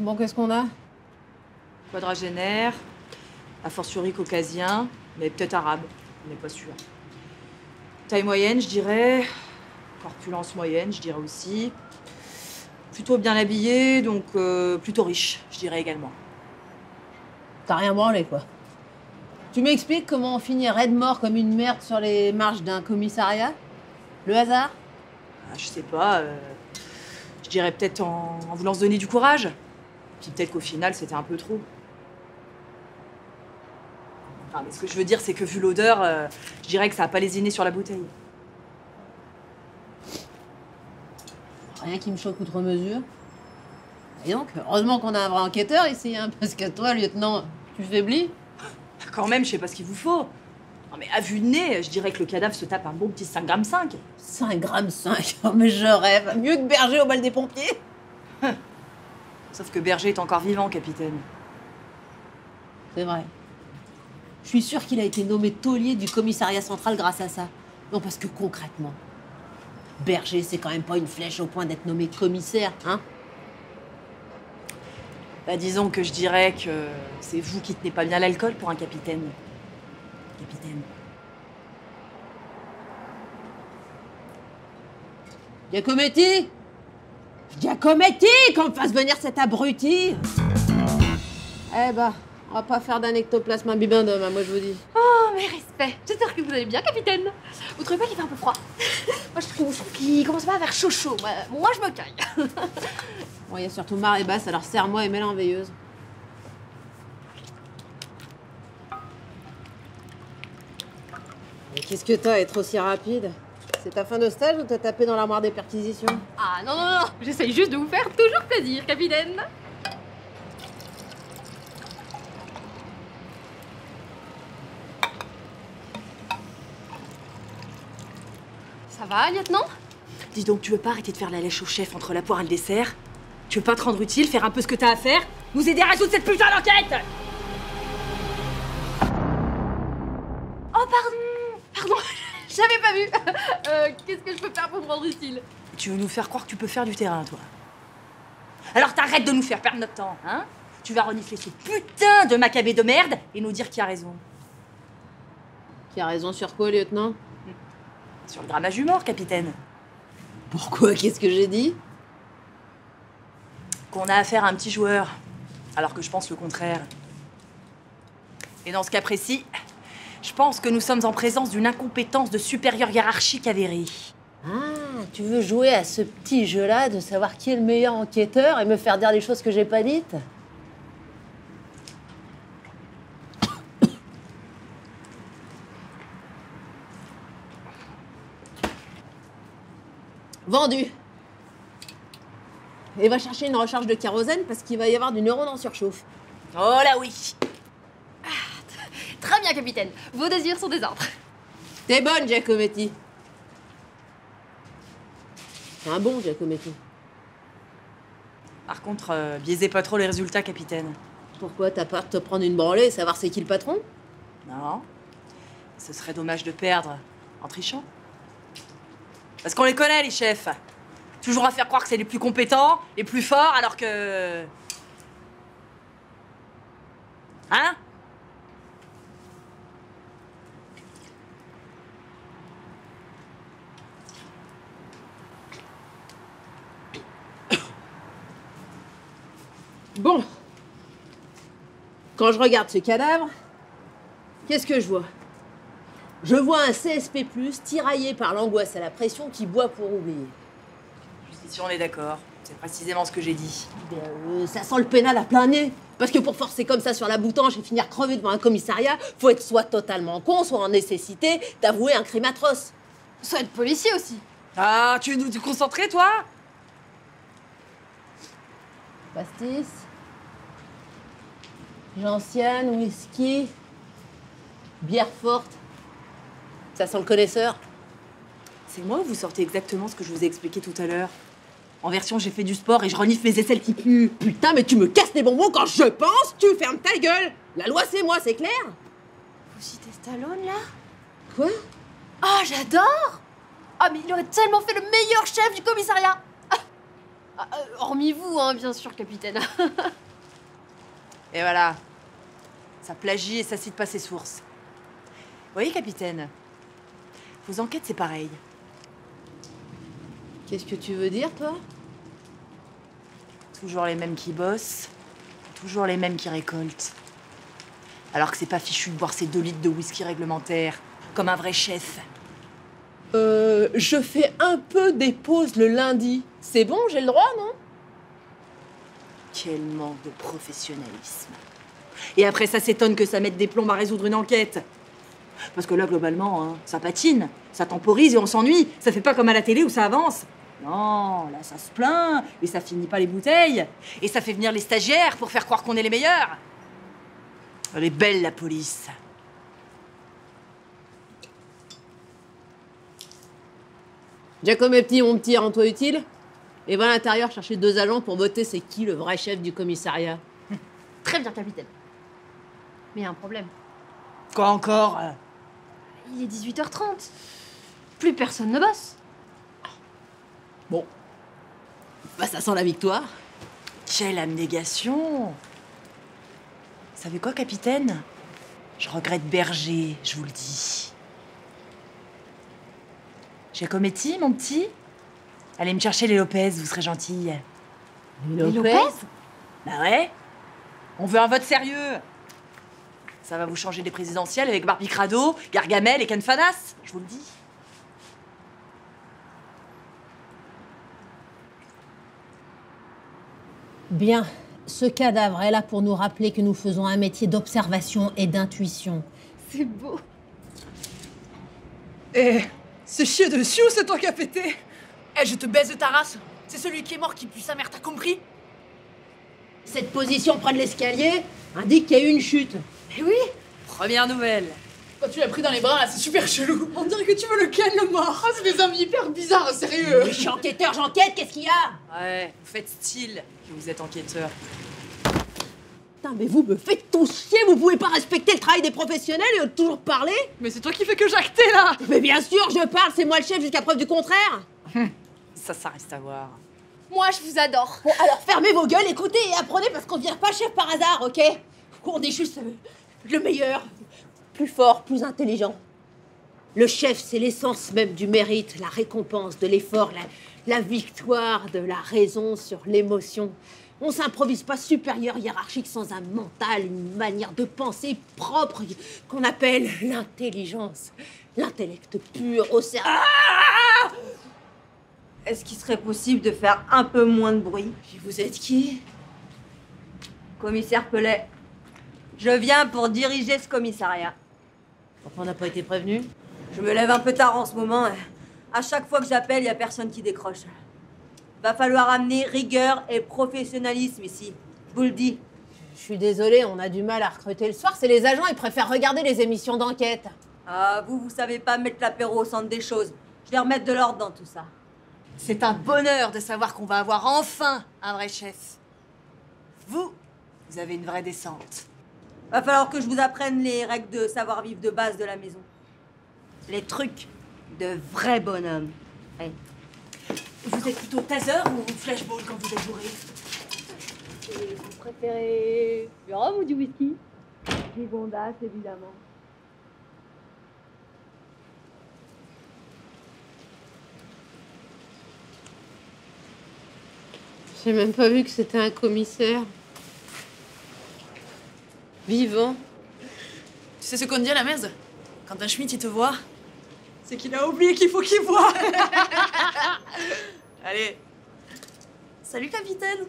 Bon, qu'est-ce qu'on a? Quadragénaire, a fortiori caucasien, mais peut-être arabe, on n'est pas sûr. Taille moyenne, je dirais. Corpulence moyenne, je dirais aussi. Plutôt bien habillé, donc euh, plutôt riche, je dirais également. T'as rien branlé, quoi. Tu m'expliques comment on finit raide mort comme une merde sur les marches d'un commissariat? Le hasard? Ah, je sais pas, euh, je dirais peut-être en, en voulant se donner du courage. Puis peut-être qu'au final, c'était un peu trop. Enfin, mais ce que je veux dire, c'est que vu l'odeur, euh, je dirais que ça a pas lésiné sur la bouteille. Rien qui me choque outre mesure. Et donc, heureusement qu'on a un vrai enquêteur ici, hein, parce que toi, lieutenant, tu faiblis. Quand même, je sais pas ce qu'il vous faut. Non, mais à vue de nez, je dirais que le cadavre se tape un bon petit 5 grammes 5. 5 grammes 5, oh, mais je rêve. Mieux que Berger au bal des pompiers. Sauf que Berger est encore vivant, capitaine. C'est vrai. Je suis sûre qu'il a été nommé taulier du commissariat central grâce à ça. Non, parce que concrètement, Berger, c'est quand même pas une flèche au point d'être nommé commissaire, hein? Bah, disons que je dirais que c'est vous qui tenez pas bien l'alcool pour un capitaine. Capitaine. Giacometti Giacometti Qu'on me fasse venir cet abruti Eh bah, on va pas faire d'un ectoplasme d'homme, hein, moi je vous dis. Oh, mes respects. J'espère que vous allez bien, capitaine. Vous trouvez pas qu'il fait un peu froid? Moi, je trouve, je trouve qu'il commence pas à faire chaud chaud. Moi, moi, je me caille. Bon, il y a surtout marée basse, alors serre-moi et mets-la en veilleuse. Qu'est-ce que t'as à être aussi rapide? C'est ta fin de stage ou t'as tapé dans l'armoire des perquisitions? Ah non, non, non. J'essaye juste de vous faire toujours plaisir, capitaine. Ça va, lieutenant? Dis donc, tu veux pas arrêter de faire la lèche au chef entre la poire et le dessert? Tu veux pas te rendre utile, faire un peu ce que t'as à faire? Nous aider à résoudre cette putain d'enquête! Oh, pardon Pardon, j'avais pas vu. Euh, Qu'est-ce que je peux faire pour me rendre utile Tu veux nous faire croire que tu peux faire du terrain, toi Alors t'arrêtes de nous faire perdre notre temps, hein Tu vas renifler ce putain de macabé de merde et nous dire qui a raison. Qui a raison sur quoi, lieutenant? Sur le du mort, capitaine. Pourquoi? Qu'est-ce que j'ai dit? Qu'on a affaire à un petit joueur, alors que je pense le contraire. Et dans ce cas précis, je pense que nous sommes en présence d'une incompétence de supérieur hiérarchique avérée. Ah, tu veux jouer à ce petit jeu-là de savoir qui est le meilleur enquêteur et me faire dire des choses que j'ai pas dites Vendu. Et va chercher une recharge de kérosène parce qu'il va y avoir du neurone en surchauffe. Oh là oui Très bien, capitaine. Vos désirs sont des ordres. T'es bonne, Giacometti. C'est un bon Giacometti. Par contre, euh, biaisez pas trop les résultats, capitaine. Pourquoi t'as peur de te prendre une branlée et savoir c'est qui le patron? Non Ce serait dommage de perdre en trichant. Parce qu'on les connaît, les chefs. Toujours à faire croire que c'est les plus compétents, les plus forts, alors que. Hein? Bon. Quand je regarde ce cadavre, qu'est-ce que je vois? Je vois un CSP+, tiraillé par l'angoisse et la pression qui boit pour oublier. Si on est d'accord. C'est précisément ce que j'ai dit. Ben, euh, ça sent le pénal à plein nez. Parce que pour forcer comme ça sur la boutanche et finir crevé devant un commissariat, faut être soit totalement con, soit en nécessité d'avouer un crime atroce. Soit être policier aussi. Ah, tu veux nous te concentrer, toi? Pastis Gentiane, whisky, bière forte. Ça sent le connaisseur. C'est moi ou vous sortez exactement ce que je vous ai expliqué tout à l'heure? En version, j'ai fait du sport et je renifle mes aisselles qui puent. Putain, mais tu me casses les bonbons quand je pense, tu fermes ta gueule La loi, c'est moi, c'est clair Vous citez Stallone, là? Quoi? Ah, j'adore Ah, mais il aurait tellement fait le meilleur chef du commissariat Ah, Ah, euh, hormis vous, hein, bien sûr, capitaine. Et voilà. Ça plagie et ça cite pas ses sources. Vous voyez, capitaine Vos enquêtes, c'est pareil. Qu'est-ce que tu veux dire, toi? Toujours les mêmes qui bossent, toujours les mêmes qui récoltent. Alors que c'est pas fichu de boire ces deux litres de whisky réglementaire, comme un vrai chef. Euh, je fais un peu des pauses le lundi. C'est bon, j'ai le droit, non? Quel manque de professionnalisme. Et après, ça s'étonne que ça mette des plombs à résoudre une enquête. Parce que là, globalement, hein, ça patine, ça temporise et on s'ennuie. Ça fait pas comme à la télé où ça avance. Non, là, ça se plaint et ça finit pas les bouteilles. Et ça fait venir les stagiaires pour faire croire qu'on est les meilleurs. Elle est belle, la police. Giacomo petit, mon petit, rends-toi utile. Et va à l'intérieur chercher deux agents pour voter c'est qui le vrai chef du commissariat. Très bien, capitaine. Mais il y a un problème. Quoi encore euh? Il est 18h30. Plus personne ne bosse. Bon. Bah, ça sent la victoire. Quelle abnégation Vous savez quoi, capitaine? Je regrette Berger, je vous le dis. Giacometti, mon petit? Allez me chercher les Lopez, vous serez gentille. Les Lopez Bah ouais On veut un vote sérieux Ça va vous changer des présidentielles avec Barbie Crado, Gargamel et Ken Fadas, je vous le dis. Bien. Ce cadavre est là pour nous rappeler que nous faisons un métier d'observation et d'intuition. C'est beau. Eh, c'est chier dessus ou c'est toi qui as pété Eh, je te baise de ta race. C'est celui qui est mort qui pue sa mère, t'as compris? Cette position près de l'escalier indique qu'il y a eu une chute. Mais oui Première nouvelle. Quand tu l'as pris dans les bras, là, c'est super chelou. On dirait que tu veux le ken, le mort. Ah, c'est des hommes hyper bizarres, sérieux. Je suis enquêteur, j'enquête, qu'est-ce qu'il y a? Ouais, vous faites style que vous êtes enquêteur. Putain, mais vous me faites tous chier, vous pouvez pas respecter le travail des professionnels et toujours parler? Mais c'est toi qui fais que jacter, là Mais bien sûr, je parle, c'est moi le chef jusqu'à preuve du contraire Ça, ça reste à voir. Moi, je vous adore. Bon, alors fermez vos gueules, écoutez et apprenez parce qu'on vient pas chef par hasard, ok? On est juste euh, le meilleur, plus fort, plus intelligent. Le chef, c'est l'essence même du mérite, la récompense de l'effort, la, la victoire de la raison sur l'émotion. On s'improvise pas supérieur hiérarchique sans un mental, une manière de penser propre qu'on appelle l'intelligence. L'intellect pur au service. Est-ce qu'il serait possible de faire un peu moins de bruit? Et vous êtes qui? Commissaire Pellet, je viens pour diriger ce commissariat. Pourquoi on n'a pas été prévenu? Je me lève un peu tard en ce moment. À chaque fois que j'appelle, il y a personne qui décroche. Va falloir amener rigueur et professionnalisme ici. Je vous le dis. Je suis désolée, on a du mal à recruter le soir. C'est les agents, ils préfèrent regarder les émissions d'enquête. Ah, vous, vous savez pas mettre l'apéro au centre des choses. Je vais remettre de l'ordre dans tout ça. C'est un bonheur de savoir qu'on va avoir enfin un vrai chef. Vous, vous avez une vraie descente. Va falloir que je vous apprenne les règles de savoir-vivre de base de la maison. Les trucs de vrais bonhommes. Allez. Vous êtes plutôt taser ou flashball quand vous êtes bourré? Vous préférez du rhum ou du whisky? Du bondas, évidemment. J'ai même pas vu que c'était un commissaire. Vivant. Tu sais ce qu'on dit à la messe? Quand un schmitt il te voit, c'est qu'il a oublié qu'il faut qu'il voit. Allez. Salut, capitaine.